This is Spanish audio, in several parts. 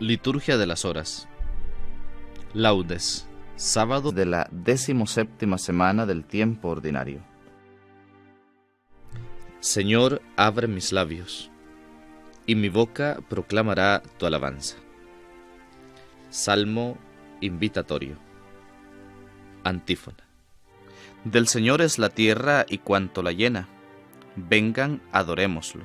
Liturgia de las Horas. Laudes, sábado de la decimoséptima semana del tiempo ordinario. Señor, abre mis labios, y mi boca proclamará tu alabanza. Salmo invitatorio. Antífona. Del Señor es la tierra y cuanto la llena. Vengan, adorémoslo.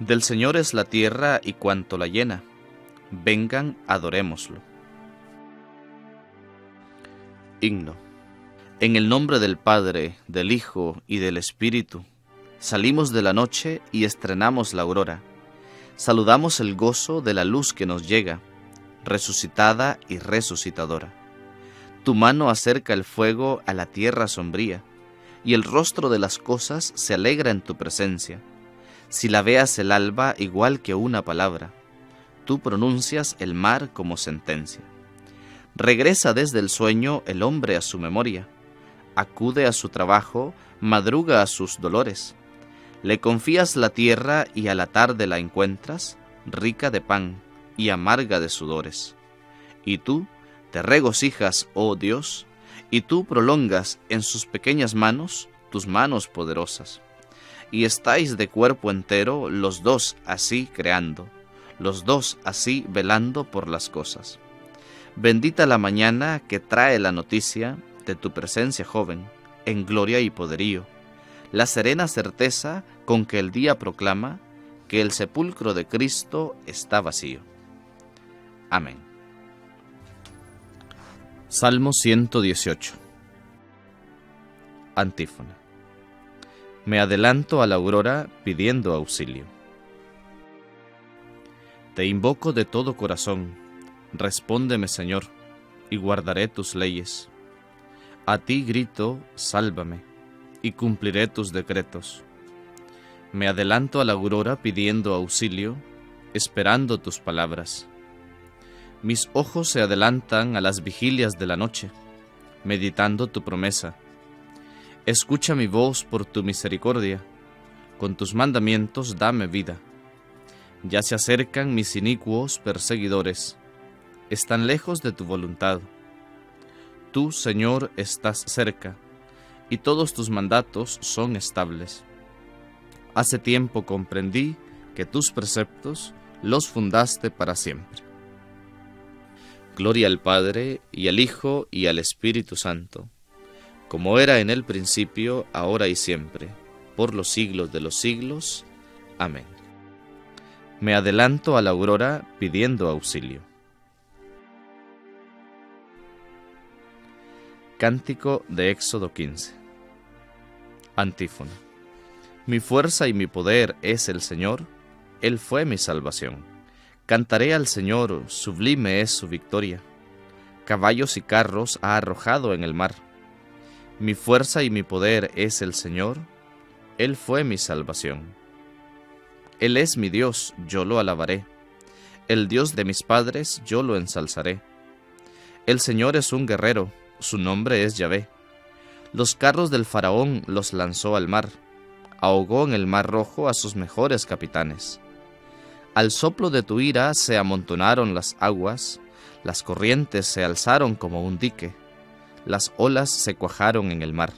Del Señor es la tierra y cuanto la llena. Vengan, adorémoslo. Himno. En el nombre del Padre, del Hijo y del Espíritu, salimos de la noche y estrenamos la aurora. Saludamos el gozo de la luz que nos llega, resucitada y resucitadora. Tu mano acerca el fuego a la tierra sombría, y el rostro de las cosas se alegra en tu presencia si la veas el alba igual que una palabra, tú pronuncias el mar como sentencia. Regresa desde el sueño el hombre a su memoria, acude a su trabajo, madruga a sus dolores. Le confías la tierra y a la tarde la encuentras, rica de pan y amarga de sudores. Y tú te regocijas, oh Dios, y tú prolongas en sus pequeñas manos tus manos poderosas y estáis de cuerpo entero los dos así creando, los dos así velando por las cosas. Bendita la mañana que trae la noticia de tu presencia joven, en gloria y poderío, la serena certeza con que el día proclama que el sepulcro de Cristo está vacío. Amén. Salmo 118 Antífona me adelanto a la aurora pidiendo auxilio. Te invoco de todo corazón, respóndeme Señor, y guardaré tus leyes. A ti grito, sálvame, y cumpliré tus decretos. Me adelanto a la aurora pidiendo auxilio, esperando tus palabras. Mis ojos se adelantan a las vigilias de la noche, meditando tu promesa Escucha mi voz por tu misericordia, con tus mandamientos dame vida. Ya se acercan mis inicuos perseguidores, están lejos de tu voluntad. Tú, Señor, estás cerca, y todos tus mandatos son estables. Hace tiempo comprendí que tus preceptos los fundaste para siempre. Gloria al Padre, y al Hijo, y al Espíritu Santo como era en el principio, ahora y siempre, por los siglos de los siglos. Amén. Me adelanto a la aurora pidiendo auxilio. Cántico de Éxodo 15. Antífona. Mi fuerza y mi poder es el Señor, Él fue mi salvación. Cantaré al Señor, sublime es su victoria. Caballos y carros ha arrojado en el mar mi fuerza y mi poder es el Señor, Él fue mi salvación. Él es mi Dios, yo lo alabaré. El Dios de mis padres yo lo ensalzaré. El Señor es un guerrero, su nombre es Yahvé. Los carros del faraón los lanzó al mar, ahogó en el mar rojo a sus mejores capitanes. Al soplo de tu ira se amontonaron las aguas, las corrientes se alzaron como un dique, las olas se cuajaron en el mar.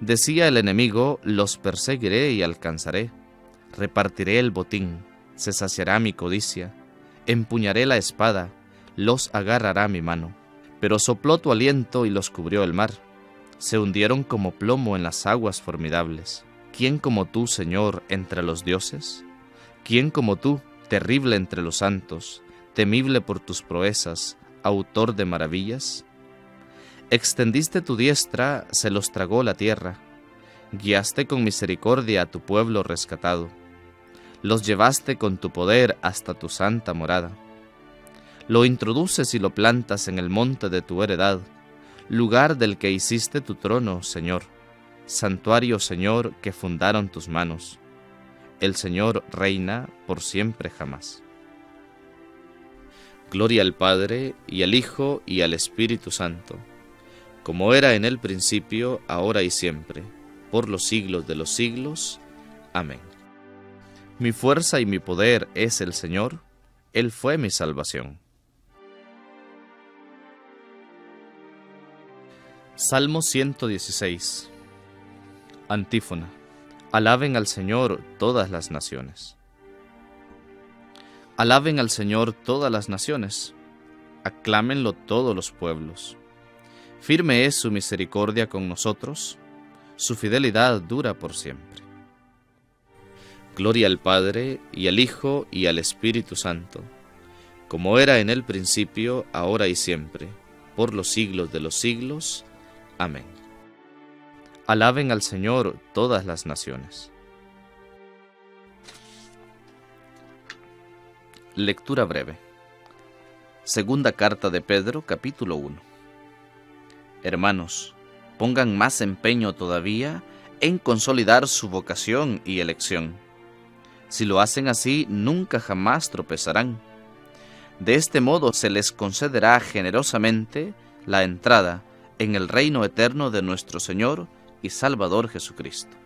Decía el enemigo, los perseguiré y alcanzaré, repartiré el botín se saciará mi codicia, empuñaré la espada, los agarrará mi mano. Pero sopló tu aliento y los cubrió el mar. Se hundieron como plomo en las aguas formidables. ¿Quién como tú, Señor, entre los dioses? ¿Quién como tú, terrible entre los santos, temible por tus proezas, autor de maravillas? Extendiste tu diestra, se los tragó la tierra. Guiaste con misericordia a tu pueblo rescatado los llevaste con tu poder hasta tu santa morada. Lo introduces y lo plantas en el monte de tu heredad, lugar del que hiciste tu trono, Señor, santuario, Señor, que fundaron tus manos. El Señor reina por siempre jamás. Gloria al Padre, y al Hijo, y al Espíritu Santo, como era en el principio, ahora y siempre, por los siglos de los siglos. Amén. Mi fuerza y mi poder es el Señor, Él fue mi salvación. Salmo 116 Antífona Alaben al Señor todas las naciones. Alaben al Señor todas las naciones, aclámenlo todos los pueblos. Firme es su misericordia con nosotros, su fidelidad dura por siempre. Gloria al Padre, y al Hijo, y al Espíritu Santo, como era en el principio, ahora y siempre, por los siglos de los siglos. Amén. Alaben al Señor todas las naciones. Lectura breve. Segunda carta de Pedro, capítulo 1. Hermanos, pongan más empeño todavía en consolidar su vocación y elección si lo hacen así, nunca jamás tropezarán. De este modo se les concederá generosamente la entrada en el reino eterno de nuestro Señor y Salvador Jesucristo.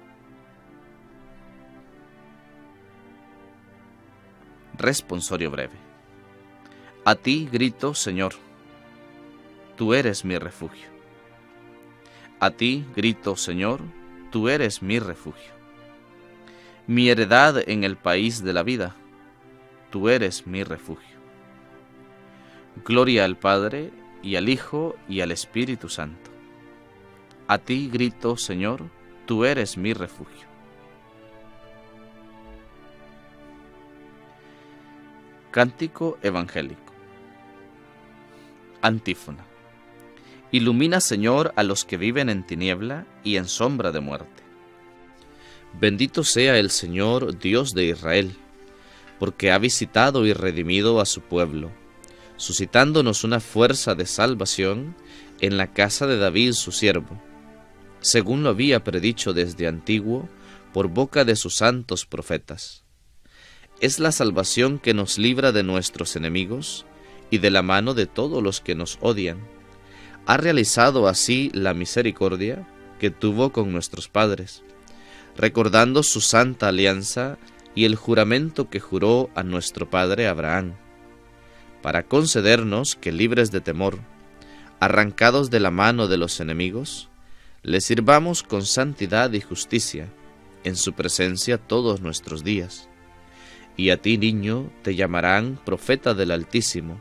Responsorio breve. A ti grito, Señor, tú eres mi refugio. A ti grito, Señor, tú eres mi refugio mi heredad en el país de la vida. Tú eres mi refugio. Gloria al Padre, y al Hijo, y al Espíritu Santo. A ti grito, Señor, tú eres mi refugio. Cántico Evangélico. Antífona. Ilumina, Señor, a los que viven en tiniebla y en sombra de muerte Bendito sea el Señor Dios de Israel, porque ha visitado y redimido a su pueblo, suscitándonos una fuerza de salvación en la casa de David su siervo, según lo había predicho desde antiguo por boca de sus santos profetas. Es la salvación que nos libra de nuestros enemigos y de la mano de todos los que nos odian. Ha realizado así la misericordia que tuvo con nuestros padres recordando su santa alianza y el juramento que juró a nuestro padre Abraham, para concedernos que libres de temor, arrancados de la mano de los enemigos, le sirvamos con santidad y justicia en su presencia todos nuestros días. Y a ti, niño, te llamarán profeta del Altísimo,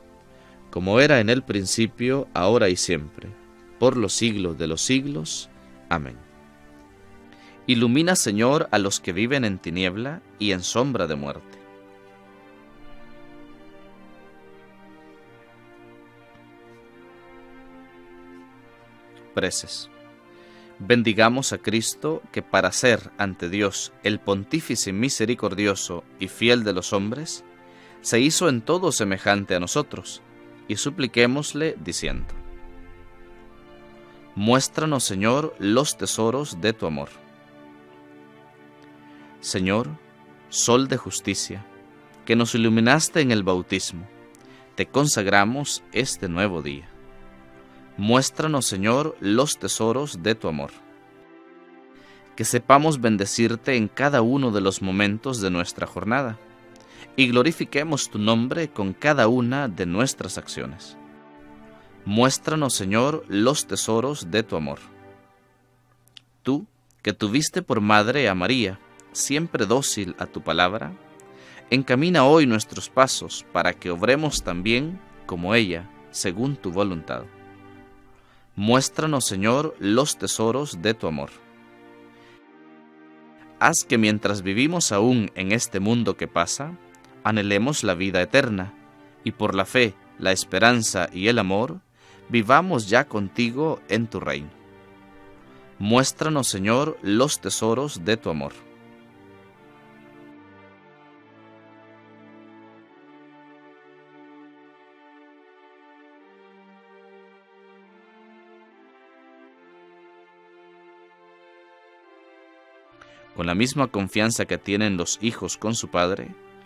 como era en el principio, ahora y siempre, por los siglos de los siglos. Amén. Ilumina, Señor, a los que viven en tiniebla y en sombra de muerte. Preces. Bendigamos a Cristo, que para ser ante Dios el pontífice misericordioso y fiel de los hombres, se hizo en todo semejante a nosotros y supliquémosle diciendo, Muéstranos, Señor, los tesoros de tu amor. Señor, Sol de justicia, que nos iluminaste en el bautismo, te consagramos este nuevo día. Muéstranos, Señor, los tesoros de tu amor. Que sepamos bendecirte en cada uno de los momentos de nuestra jornada y glorifiquemos tu nombre con cada una de nuestras acciones. Muéstranos, Señor, los tesoros de tu amor. Tú, que tuviste por madre a María, siempre dócil a tu palabra, encamina hoy nuestros pasos para que obremos también como ella, según tu voluntad. Muéstranos, Señor, los tesoros de tu amor. Haz que mientras vivimos aún en este mundo que pasa, anhelemos la vida eterna, y por la fe, la esperanza y el amor, vivamos ya contigo en tu reino. Muéstranos, Señor, los tesoros de tu amor. Con la misma confianza que tienen los hijos con su padre,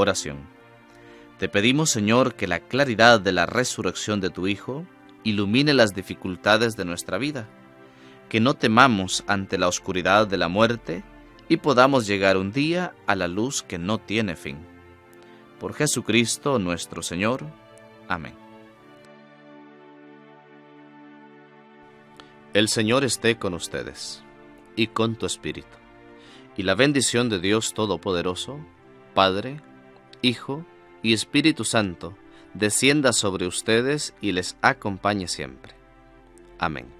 Oración. Te pedimos, Señor, que la claridad de la resurrección de tu Hijo ilumine las dificultades de nuestra vida, que no temamos ante la oscuridad de la muerte y podamos llegar un día a la luz que no tiene fin. Por Jesucristo nuestro Señor. Amén. El Señor esté con ustedes y con tu espíritu. Y la bendición de Dios Todopoderoso, Padre, Hijo y Espíritu Santo, descienda sobre ustedes y les acompañe siempre. Amén.